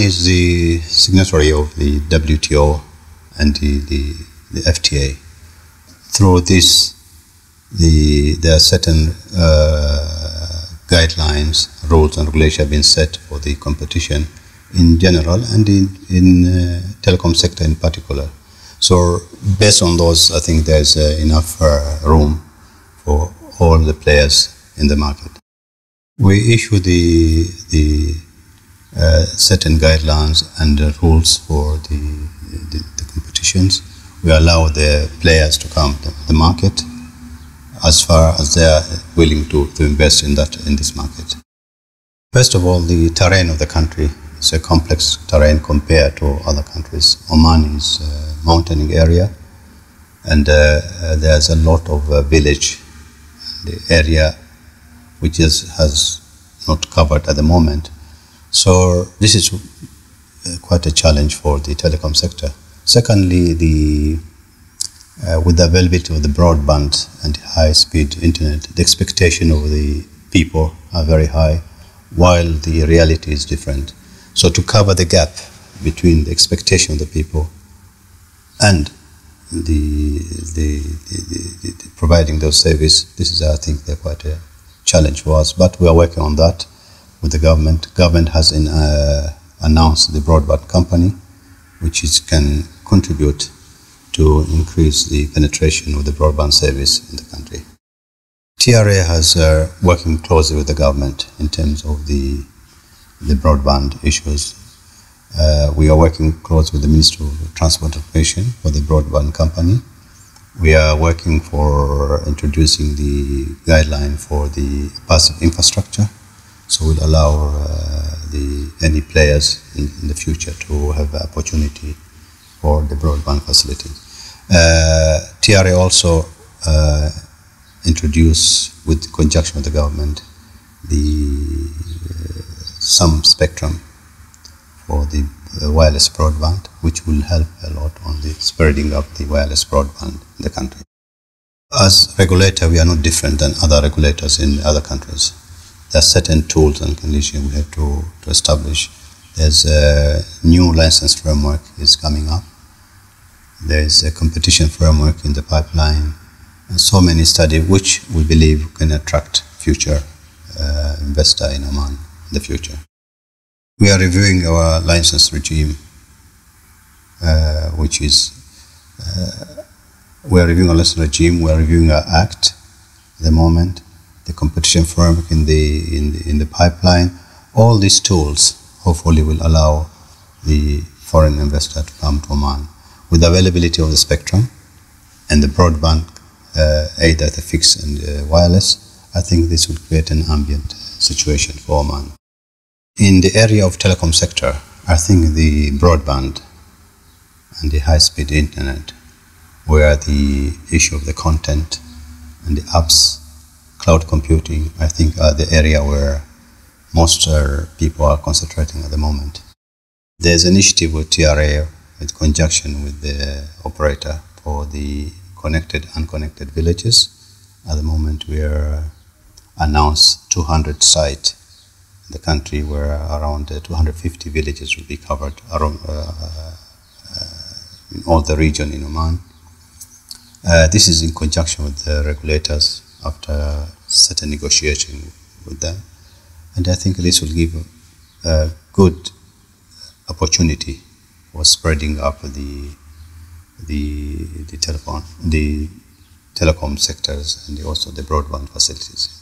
Oman is the signatory of the WTO and the, the, the FTA. Through this, the, there are certain uh, guidelines, rules, and regulations have been set for the competition in general and in, in uh, telecom sector in particular. So based on those, I think there's uh, enough uh, room for all the players in the market. We issue the, the certain guidelines and rules for the, the, the, competitions. We allow the players to come to the market as far as they are willing to, to invest in that in this market. First of all, the terrain of the country is a complex terrain compared to other countries. Oman is a mountain area, and uh, uh, there's a lot of uh, village. The area which is, has not covered at the moment. So this is uh, quite a challenge for the telecom sector. Secondly, the uh, with the availability of the broadband and high-speed internet, the expectation of the people are very high, while the reality is different. So to cover the gap between the expectation of the people and the, the, the, the providing those services, this is, I think, quite a challenge for us. But we are working on that with the government. Government has in, uh, announced the broadband company, which is, can contribute to increase the penetration of the broadband service in the country. TRA has uh, working closely with the government in terms of the the broadband issues. Uh, we are working close with the Ministry of Transport and Information for the broadband company. We are working for introducing the guideline for the passive infrastructure, so we'll allow uh, the any players in, in, the future to have opportunity for the broadband facility. Uh, TRA also uh, introduced, with conjunction with the government, the uh, some spectrum for the uh, wireless broadband, which will help a lot on the spreading of the wireless broadband in the country. As regulator, we are not different than other regulators in other countries. There are certain tools and conditions we have to, to establish. There's a new license framework is coming up. There's a competition framework in the pipeline, and so many studies which we believe can attract future uh, investor in Oman in the future. We are reviewing our license regime, uh, which is uh, we are reviewing our license regime. We are reviewing our act at the moment, the competition framework in the in the, in the pipeline. All these tools hopefully will allow the foreign investor to come to Oman with availability of the spectrum and the broadband, uh, either the fixed and uh, wireless. I think this will create an ambient situation for Oman. In the area of telecom sector, I think the broadband and the high-speed internet, where the issue of the content and the apps, cloud computing, I think are the area where most uh, people are concentrating at the moment. There's an initiative with TRA in conjunction with the operator for the connected unconnected villages. At the moment, we are announced 200 sites in the country where around uh, 250 villages will be covered around uh, uh, in all the region in Oman. Uh, this is in conjunction with the regulators after certain negotiation with them. And I think this will give a good opportunity for spreading up the the the telephone the telecom sectors and also the broadband facilities.